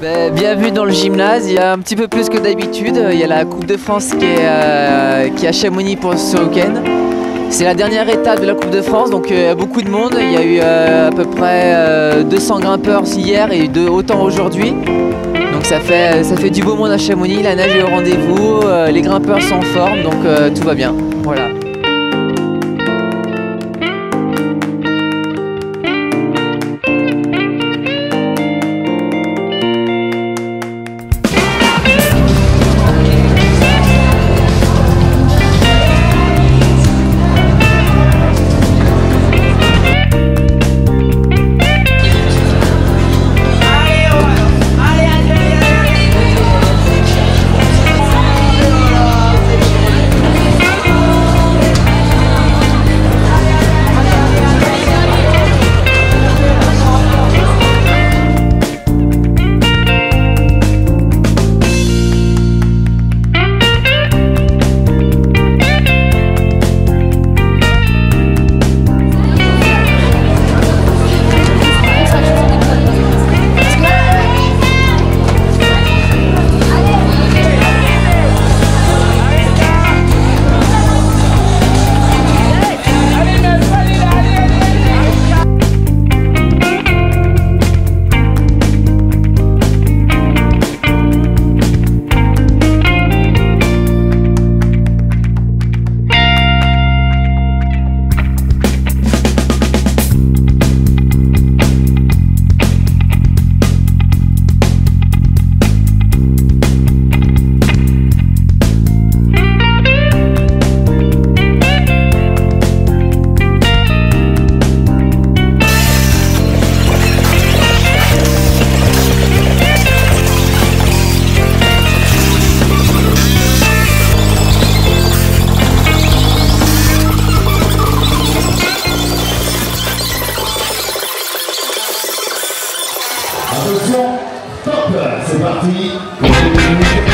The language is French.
Ben, bienvenue dans le gymnase, il y a un petit peu plus que d'habitude, il y a la Coupe de France qui est, euh, à Chamonix pour ce week-end. C'est la dernière étape de la Coupe de France, donc euh, il y a beaucoup de monde, il y a eu euh, à peu près 200 grimpeurs hier et autant aujourd'hui. Donc ça fait, ça fait du beau monde à Chamonix, la neige est au rendez-vous, les grimpeurs sont en forme, donc tout va bien. Voilà. C'est parti.